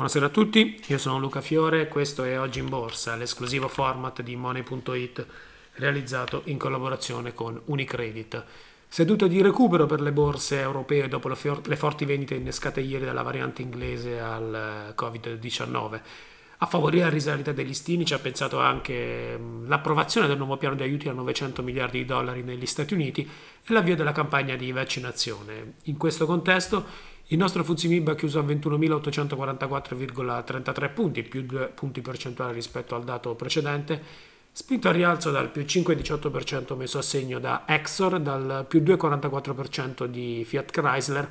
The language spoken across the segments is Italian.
Buonasera a tutti, io sono Luca Fiore, questo è Oggi in Borsa, l'esclusivo format di Money.it realizzato in collaborazione con Unicredit. Seduto di recupero per le borse europee dopo le, forti vendite innescate ieri dalla variante inglese al eh, Covid-19. A favorire la risalita degli listini ci ha pensato anche mm, l'approvazione del nuovo piano di aiuti a 900 miliardi di dollari negli Stati Uniti e l'avvio della campagna di vaccinazione. In questo contesto il nostro FTSE ha chiuso a 21.844,33 punti, più 2 punti percentuali rispetto al dato precedente, spinto al rialzo dal più 5,18% messo a segno da Exor, dal più 2,44% di Fiat Chrysler,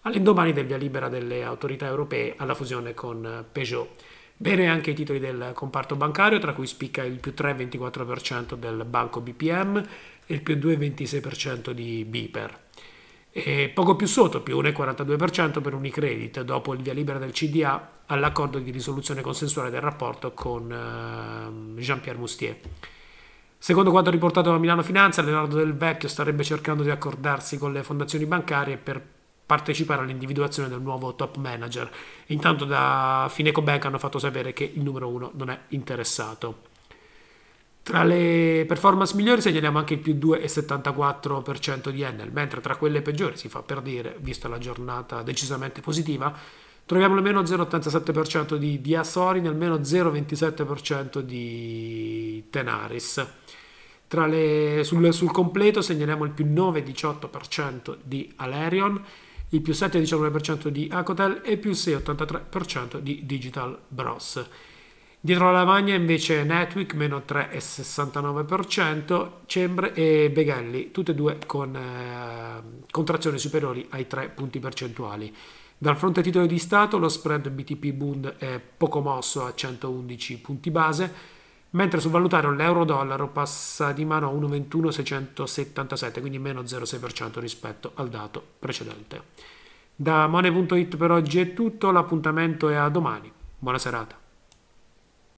all'indomani del via libera delle autorità europee alla fusione con Peugeot. Bene anche i titoli del comparto bancario, tra cui spicca il più 3,24% del banco BPM e il più 2,26% di Biper e poco più sotto, più 1,42% per Unicredit, dopo il via libera del CDA all'accordo di risoluzione consensuale del rapporto con uh, Jean-Pierre Moustier. Secondo quanto riportato da Milano Finanza, Leonardo Del Vecchio starebbe cercando di accordarsi con le fondazioni bancarie per partecipare all'individuazione del nuovo top manager. Intanto da Fineco Bank hanno fatto sapere che il numero uno non è interessato. Tra le performance migliori segnaliamo anche il più 2,74% di Enel, mentre tra quelle peggiori, si fa per dire, vista la giornata decisamente positiva, troviamo il meno 0,87% di Diasori nel meno 0,27% di Tenaris. Le, sul, sul, completo segnaliamo il più 9,18% di Alerion, il più 7,19% di Acotel e il più 6,83% di Digital Bros. Dietro la lavagna invece Netwick meno 3,69%, Cembre e Beghelli, tutte e due con eh, contrazioni superiori ai 3 punti percentuali. Dal fronte titoli di Stato lo spread BTP Bund è poco mosso a 111 punti base, mentre sul valutario l'euro-dollaro passa di mano a 1,21677, quindi meno 0,6% rispetto al dato precedente. Da Money.it per oggi è tutto, l'appuntamento è a domani. Buona serata.